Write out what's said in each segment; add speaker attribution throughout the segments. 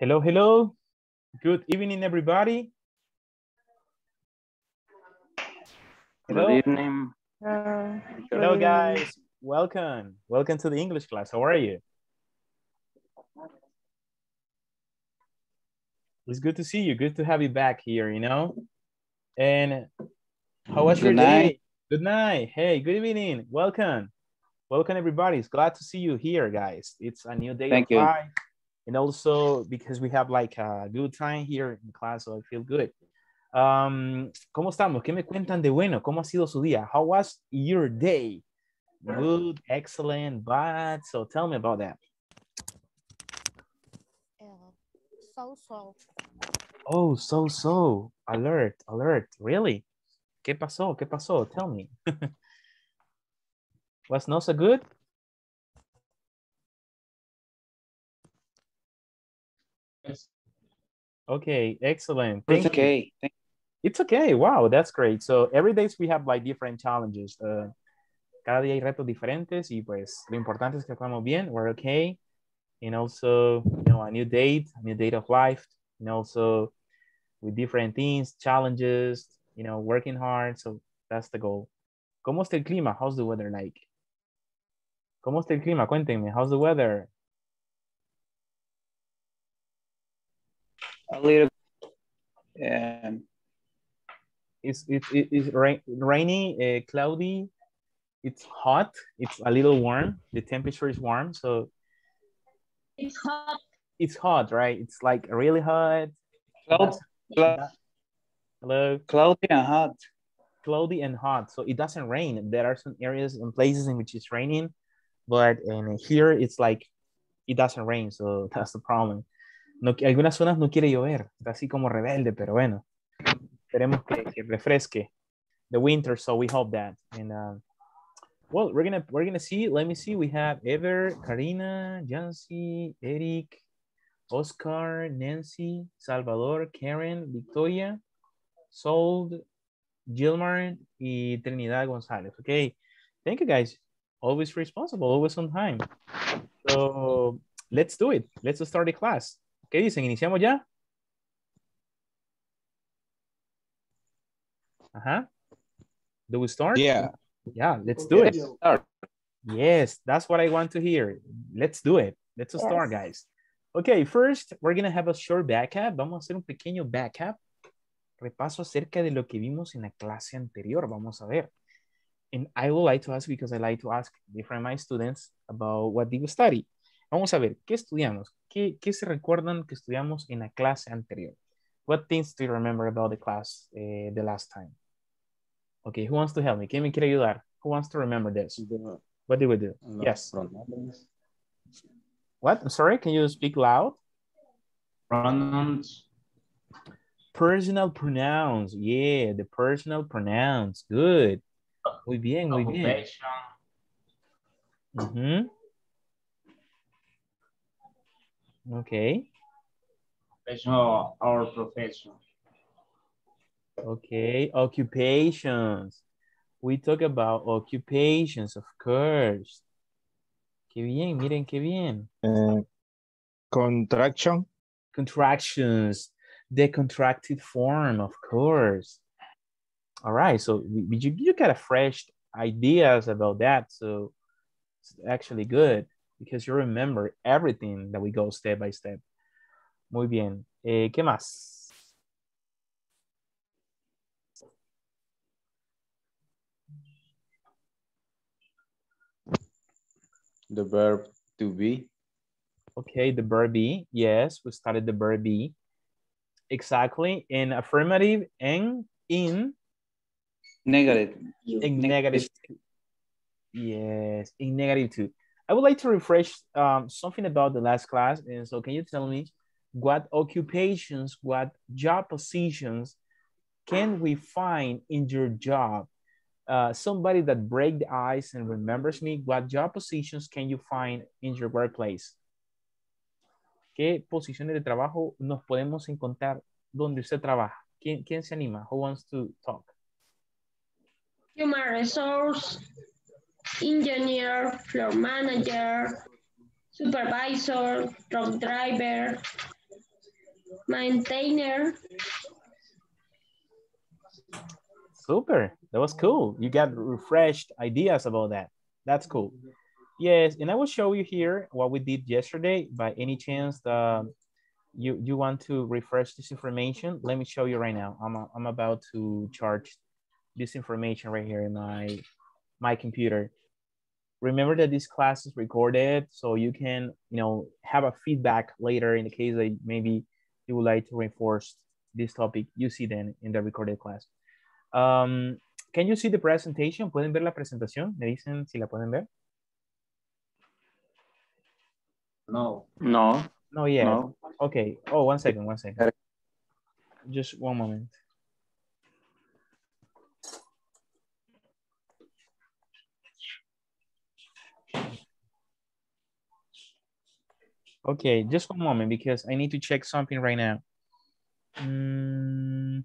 Speaker 1: Hello, hello. Good evening, everybody. Hello.
Speaker 2: Good evening.
Speaker 3: Uh,
Speaker 1: Hello, guys. Welcome. Welcome to the English class. How are you? It's good to see you. Good to have you back here, you know? And how was your
Speaker 2: Good
Speaker 1: day?
Speaker 2: night.
Speaker 1: Good night. Hey, good evening. Welcome. Welcome, everybody. It's glad to see you here, guys. It's a new day
Speaker 2: Thank
Speaker 1: of
Speaker 2: you.
Speaker 1: life. And also because we have like a good time here in class, so I feel good. Um, ¿Cómo estamos? ¿Qué me cuentan de bueno? ¿Cómo ha sido su día? How was your day? Good, excellent, bad. So tell me about that.
Speaker 3: uh, so so.
Speaker 1: Oh, so so. Alert, alert. Really? ¿Qué pasó? ¿Qué pasó? Tell me. Was not so good? Okay, excellent.
Speaker 2: It's
Speaker 1: Thank you.
Speaker 2: okay. Thank-
Speaker 1: It's okay. Wow, that's great. So every days we have like different challenges. Uh, cada día hay retos diferentes y pues lo importante es que estamos bien. We're okay. And also, you know, a new date, a new date of life. And also with different things, challenges, you know, working hard. So that's the goal. ¿Cómo está el clima? How's the weather like? ¿Cómo está el clima? Cuéntenme. How's the weather?
Speaker 2: A little. Um,
Speaker 1: It's it, it, it's rain, rainy, uh, cloudy. It's hot. It's a little warm. The temperature is warm, so
Speaker 3: It's hot.
Speaker 1: it's hot, right? It's like really hot.
Speaker 2: cloud, cloud,
Speaker 1: Hello,
Speaker 2: cloudy and hot.
Speaker 1: cloudy and hot. So it doesn't rain. There are some areas and places in which it's raining, but and here it's like it doesn't rain. So that's the problem. No, algunas zonas no quiere llover. Así como rebelde, pero bueno. Esperemos que, que refresque the winter. So we hope that. And uh, well, we're gonna we're gonna see. Let me see. We have Ever, Karina, Jancy, Eric, Oscar, Nancy, Salvador, Karen, Victoria, Sold, Gilmar, y Trinidad González. Okay. Thank you guys. Always responsible, always on time. So let's do it. Let's start the class. ¿Qué dicen? ¿Iniciamos ya? Ajá. Do we start?
Speaker 4: Yeah.
Speaker 1: Yeah, let's do it.
Speaker 2: Start.
Speaker 1: Yes, that's what I want to hear. Let's do it. Let's start, guys. Okay, first, we're going to have a short backup. Vamos a hacer un pequeño backup. Repaso acerca de lo que vimos en la clase anterior. Vamos a ver. And I would like to ask, because I like to ask different my students about what did we study. Vamos a ver, ¿qué estudiamos? ¿Qué, qué se recuerdan que estudiamos en la clase anterior? What things do you remember about the class eh, the last time? Okay, who wants to help me? ¿Quién me quiere ayudar? Who wants to remember this?
Speaker 4: The-
Speaker 1: What did we do? Yes.
Speaker 4: pronombres.
Speaker 1: What? I'm sorry, can you speak loud?
Speaker 4: Pronouns.
Speaker 1: Personal pronouns. Yeah, the personal pronouns. Good. Muy bien, muy bien.
Speaker 4: Occupation.
Speaker 1: Mhm. Okay.
Speaker 4: Occupation or profession.
Speaker 1: Okay. Occupations. We talk about occupations, of course. Qué bien, miren qué bien.
Speaker 5: Uh, contraction,
Speaker 1: Contractions. The contracted form, of course. All right, so we- we- you, you got a fresh ideas about that. So it's actually good because you remember everything that we go step by step. Muy bien. Eh, ¿Qué más?
Speaker 4: The verb to be.
Speaker 1: Okay, the verb be. Yes, we started the verb be. Exactly. In affirmative and in,
Speaker 2: Negative.
Speaker 1: in negative. Yes, in negative too. I would like to refresh um, something about the last class. And so can you tell me what occupations, what job positions can we find in your job? Uh, somebody that break the ice and remembers me, what job positions can you find in your workplace? ¿Qué posiciones de trabajo nos podemos encontrar donde usted trabaja? ¿Quién, quién se anima? Who wants to talk?
Speaker 3: Human resource, engineer, floor manager, supervisor, truck driver, maintainer,
Speaker 1: Super. That was cool. You got refreshed ideas about that. That's cool. Yes, and I will show you here what we did yesterday. By any chance, the, you you want to refresh this information? Let me show you right now. I'm I'm about to charge this information right here in my my computer. Remember that this class is recorded, so you can you know have a feedback later in the case that maybe you would like to reinforce this topic. You see then in the recorded class. Um, can you see the presentation? ¿Pueden ver la presentación? Me dicen si la pueden ver.
Speaker 4: No.
Speaker 2: No,
Speaker 1: No, yeah.
Speaker 2: no.
Speaker 1: Okay. Oh, one second, one second. Just one moment. Okay, just one moment because I need to check something right now. Mm,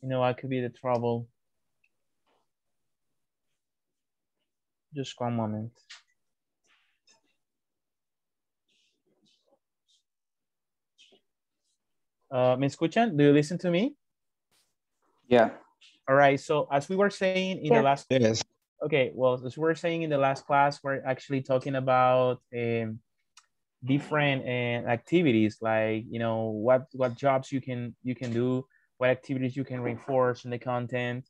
Speaker 1: you know, I could be the trouble. Just one moment. Uh, ¿Me escuchan? Do you listen to me?
Speaker 2: Yeah.
Speaker 1: All right. So as we were saying in the last,
Speaker 5: Yes.
Speaker 1: okay, well, as we were saying in the last class, we're actually talking about um, different uh, activities, like you know what what jobs you can you can do, what activities you can reinforce in the content,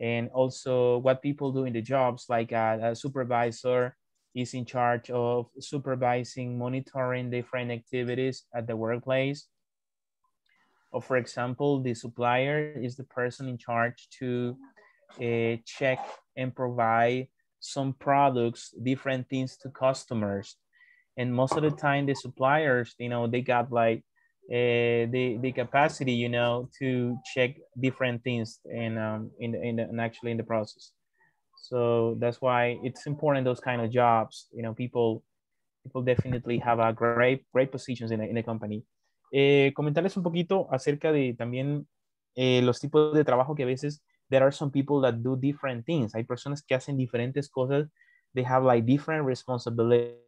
Speaker 1: and also what people do in the jobs. Like a, a supervisor is in charge of supervising, monitoring different activities at the workplace or for example, the supplier is the person in charge to uh, check and provide some products, different things to customers. And most of the time, the suppliers, you know, they got like uh, the the capacity, you know, to check different things and um in the, in the, and actually in the process. So that's why it's important those kind of jobs. You know, people people definitely have a great great positions in a, in a company. Eh, comentarles un poquito acerca de también eh, los tipos de trabajo que a veces there are some people that do different things. Hay personas que hacen diferentes cosas. They have like different responsibilities.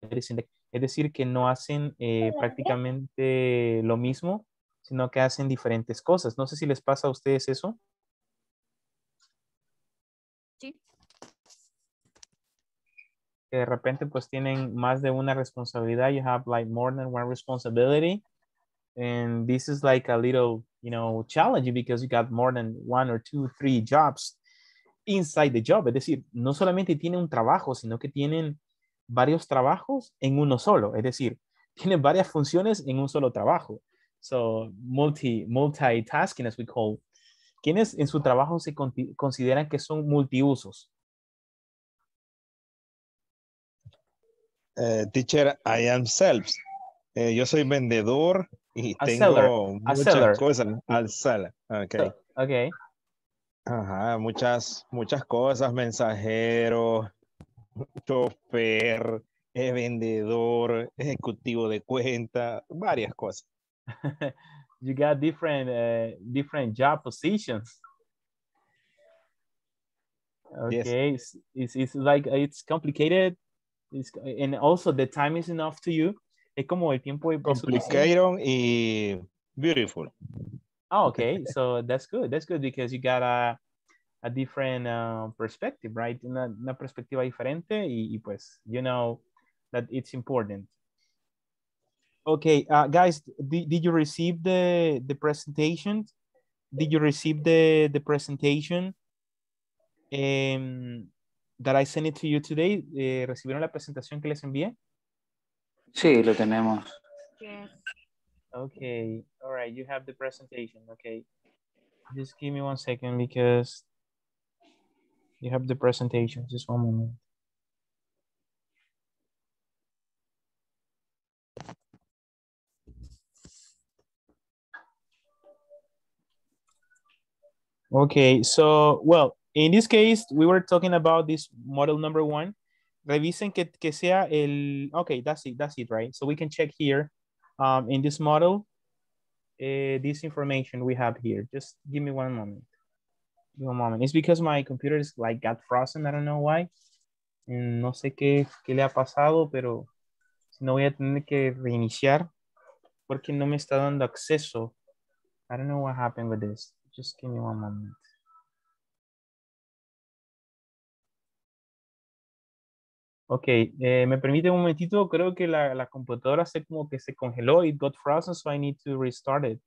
Speaker 1: Es decir, que no hacen eh, prácticamente lo mismo, sino que hacen diferentes cosas. No sé si les pasa a ustedes eso.
Speaker 3: Sí.
Speaker 1: Que de repente pues tienen más de una responsabilidad. You have like more than one responsibility. And this is like a little, you know, challenging because you got more than one or two, three jobs inside the job. Es decir, no solamente tienen un trabajo, sino que tienen varios trabajos en uno solo. Es decir, tienen varias funciones en un solo trabajo. So, multi, multitasking, as we call. ¿Quiénes en su trabajo se con- consideran que son multiusos?
Speaker 5: Eh, teacher, I am sales. Eh, yo soy vendedor y
Speaker 1: A
Speaker 5: tengo
Speaker 1: seller,
Speaker 5: muchas
Speaker 1: seller.
Speaker 5: cosas. Al seller. Okay.
Speaker 1: Okay.
Speaker 5: Ajá, muchas, muchas cosas. Mensajero, chofer, eh, vendedor, ejecutivo de cuenta, varias cosas.
Speaker 1: you got different uh, different job positions.
Speaker 5: Yes.
Speaker 1: Okay, it's, it's, it's like it's complicated. It's, and also the time is enough to you. Es como el tiempo suficiente.
Speaker 5: Complicated y beautiful.
Speaker 1: Oh, okay. So that's good. That's good because you got a, a different uh, perspective, right? Una, una perspectiva diferente y, y pues, you know that it's important. Okay, uh, guys, did, did you receive the, the presentation? Did you receive the, the presentation um, that I sent it to you today? Eh, ¿Recibieron la presentación que les envié?
Speaker 2: Sí, lo tenemos.
Speaker 3: Yes.
Speaker 1: Okay, all right, you have the presentation, okay. Just give me one second because you have the presentation, just one moment. Okay, so, well, in this case, we were talking about this model number one. Revisen que, que sea el, okay, that's it, that's it, right? So we can check here um, in this model, uh, this information we have here. Just give me one moment. One moment. It's because my computer is like got frozen. I don't know why. No sé qué, qué le ha pasado, pero si no voy a tener que reiniciar. porque no me está dando acceso. I don't know what happened with this. Just give me one moment. Ok, eh, me permite un momentito, creo que la, la computadora se como que se congeló, it got frozen, so I need to restart it.